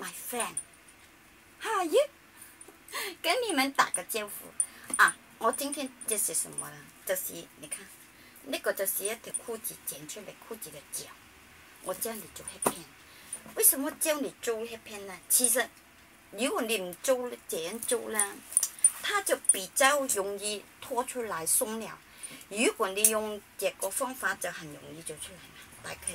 My friend, how are you? 跟你们打个招呼。啊，我今天这是什么呢？这是你看，那个就是一条裤子剪出来裤子的脚。我教你做黑片。为什么教你做黑片呢？其实，如果你唔做这样做呢，它就比较容易拖出来松了。如果你用这个方法，就很容易做出来，打开。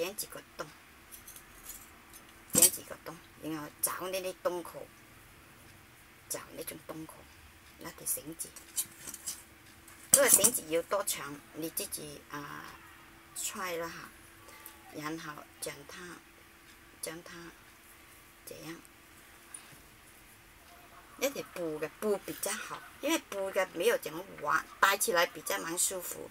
剪几个洞，剪几个洞，然后找那些洞口，找那种洞口，那条绳子。这个绳子有多长，你自己啊揣了下，然后将它将它这样。那条布嘅布比较好，因为布嘅没有怎么滑，戴起来比较蛮舒服。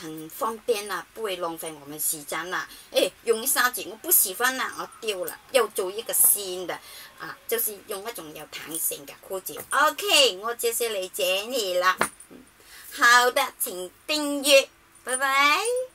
很方便啦，不会浪费我们时间啦。哎，用一沙子，我不喜欢啦，我丢了，要做一个新的。啊，就是用一种有弹性嘅裤子。OK，我就是理解你啦。好的，请订阅，拜拜。